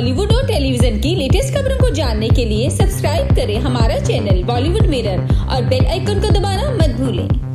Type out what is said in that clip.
बॉलीवुड और टेलीविज़न की लेटेस्ट खबरों को जानने के लिए सब्सक्राइब करें हमारा चैनल बॉलीवुड मिरर और बेल आइकन को दबाना मत भूलें।